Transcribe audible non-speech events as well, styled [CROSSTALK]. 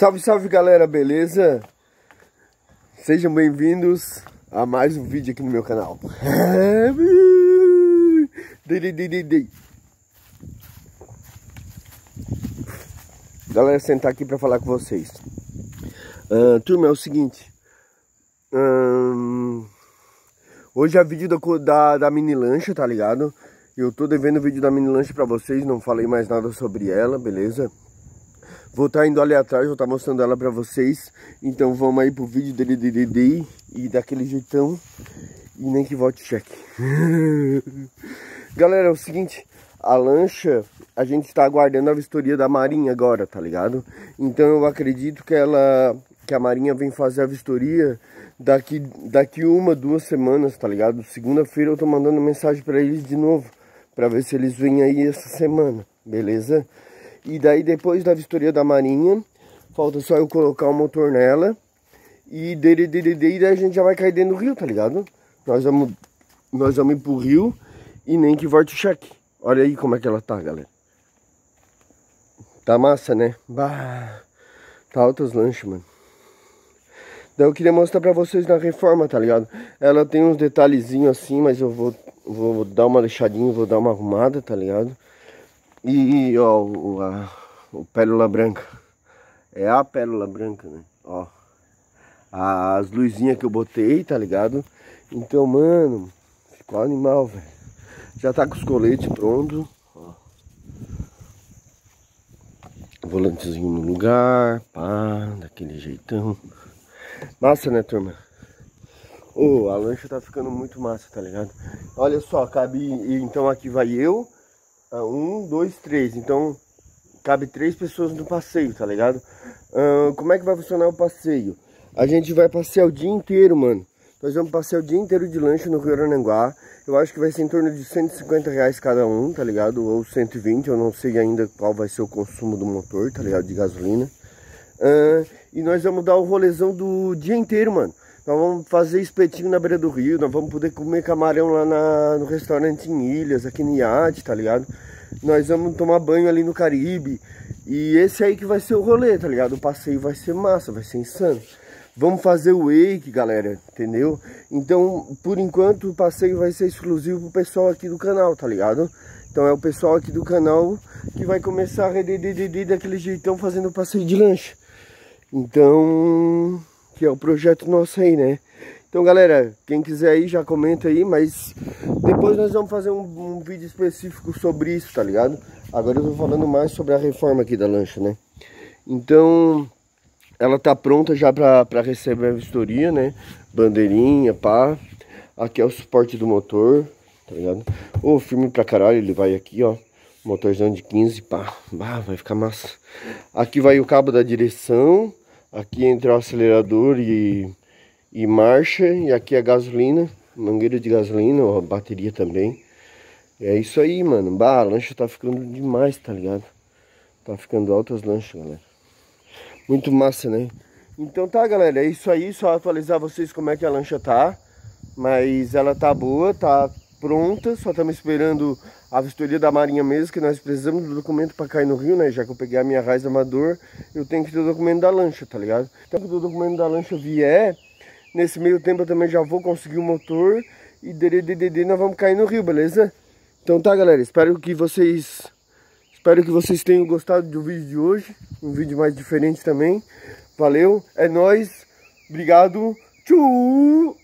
Salve, salve galera, beleza? Sejam bem-vindos a mais um vídeo aqui no meu canal. [LAUGHS] Galera, sentar aqui para falar com vocês. Uh, turma, é o seguinte. Uh, hoje é vídeo da, da, da mini lancha, tá ligado? Eu tô devendo o vídeo da mini lancha pra vocês, não falei mais nada sobre ela, beleza? Vou estar tá indo ali atrás, vou estar tá mostrando ela pra vocês. Então vamos aí pro vídeo dele, dele, dele e daquele jeitão. E nem que volte cheque. [LAUGHS] Galera, é o seguinte, a lancha, a gente está aguardando a vistoria da Marinha agora, tá ligado? Então eu acredito que ela, que a Marinha vem fazer a vistoria daqui, daqui uma, duas semanas, tá ligado? Segunda-feira eu tô mandando mensagem para eles de novo, para ver se eles vêm aí essa semana, beleza? E daí depois da vistoria da marinha, falta só eu colocar o motor nela. E dele, dele, dele, daí a gente já vai cair dentro do rio, tá ligado? Nós vamos, nós vamos ir pro rio e nem que volte o cheque. Olha aí como é que ela tá, galera. Tá massa, né? Bah, tá altas lanches, mano. Daí eu queria mostrar pra vocês na reforma, tá ligado? Ela tem uns detalhezinhos assim, mas eu vou, vou dar uma lixadinha, vou dar uma arrumada, tá ligado? E, ó, o, a, o pérola branca. É a pérola branca, né? Ó. As luzinhas que eu botei, tá ligado? Então, mano, ficou animal, velho. Já tá com os coletes prontos. Ó. Volantezinho no lugar, pá, daquele jeitão. Massa, né, turma? Ô, oh, a lancha tá ficando muito massa, tá ligado? Olha só, cabe... Então aqui vai eu ah, um, dois, três. Então cabe três pessoas no passeio, tá ligado? Uh, como é que vai funcionar o passeio? A gente vai passear o dia inteiro, mano. Nós vamos passear o dia inteiro de lanche no Rio Arananguá. Eu acho que vai ser em torno de 150 reais cada um, tá ligado? Ou 120, eu não sei ainda qual vai ser o consumo do motor, tá ligado? De gasolina. Uh, e nós vamos dar o rolezão do dia inteiro, mano. Nós vamos fazer espetinho na beira do rio, nós vamos poder comer camarão lá na, no restaurante em Ilhas, aqui no Iate, tá ligado? Nós vamos tomar banho ali no Caribe. E esse aí que vai ser o rolê, tá ligado? O passeio vai ser massa, vai ser insano. Vamos fazer o wake, galera, entendeu? Então, por enquanto, o passeio vai ser exclusivo pro pessoal aqui do canal, tá ligado? Então é o pessoal aqui do canal que vai começar a redededed daquele jeitão fazendo passeio de lanche. Então, que é o projeto nosso aí, né? Então, galera, quem quiser aí já comenta aí, mas depois nós vamos fazer um, um, vídeo específico sobre isso, tá ligado? Agora eu tô falando mais sobre a reforma aqui da lancha, né? Então, ela tá pronta já pra, pra receber a vistoria, né? Bandeirinha, pá. Aqui é o suporte do motor, tá ligado? Ô, oh, firme pra caralho, ele vai aqui, ó. Motorzão de 15, pá. Vai ficar massa. Aqui vai o cabo da direção Aqui entre o acelerador e, e marcha. E aqui a gasolina. Mangueira de gasolina, ó, bateria também. É isso aí, mano. Bah, a lancha tá ficando demais, tá ligado? Tá ficando altas lanchas, galera. Muito massa, né? Então tá, galera. É isso aí. Só atualizar vocês como é que a lancha tá. Mas ela tá boa, tá pronta, só estamos esperando a vistoria da Marinha mesmo, que nós precisamos do documento para cair no rio, né? Já que eu peguei a minha raiz amador, eu tenho que ter o documento da lancha, tá ligado? Então, quando o documento da lancha vier, nesse meio tempo eu também já vou conseguir o motor e DDDD nós vamos cair no rio, beleza? Então tá, galera, espero que vocês espero que vocês tenham gostado do vídeo de hoje, um vídeo mais diferente também. Valeu, é nóis, obrigado, tchau!